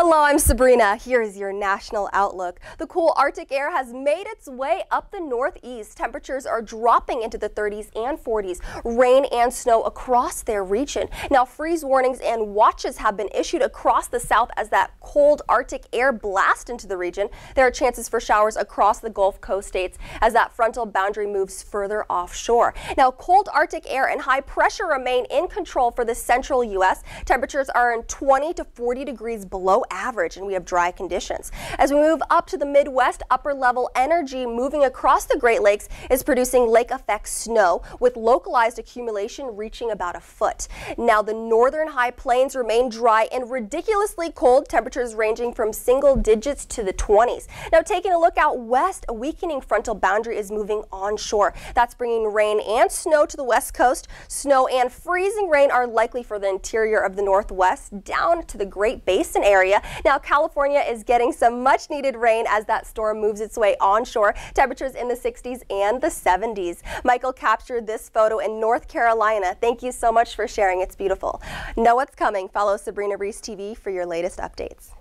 Hello, I'm Sabrina. Here's your national outlook. The cool Arctic air has made its way up the northeast. Temperatures are dropping into the 30s and 40s. Rain and snow across their region. Now, freeze warnings and watches have been issued across the south as that cold Arctic air blasts into the region. There are chances for showers across the Gulf Coast states as that frontal boundary moves further offshore. Now, cold Arctic air and high pressure remain in control for the central U.S. Temperatures are in 20 to 40 degrees below average and we have dry conditions. As we move up to the Midwest, upper level energy moving across the Great Lakes is producing lake effect snow with localized accumulation reaching about a foot. Now the northern high plains remain dry and ridiculously cold, temperatures ranging from single digits to the 20s. Now taking a look out west, a weakening frontal boundary is moving onshore. That's bringing rain and snow to the west coast. Snow and freezing rain are likely for the interior of the northwest down to the Great Basin now, California is getting some much needed rain as that storm moves its way onshore. Temperatures in the 60s and the 70s. Michael captured this photo in North Carolina. Thank you so much for sharing. It's beautiful. Know what's coming. Follow Sabrina Reese TV for your latest updates.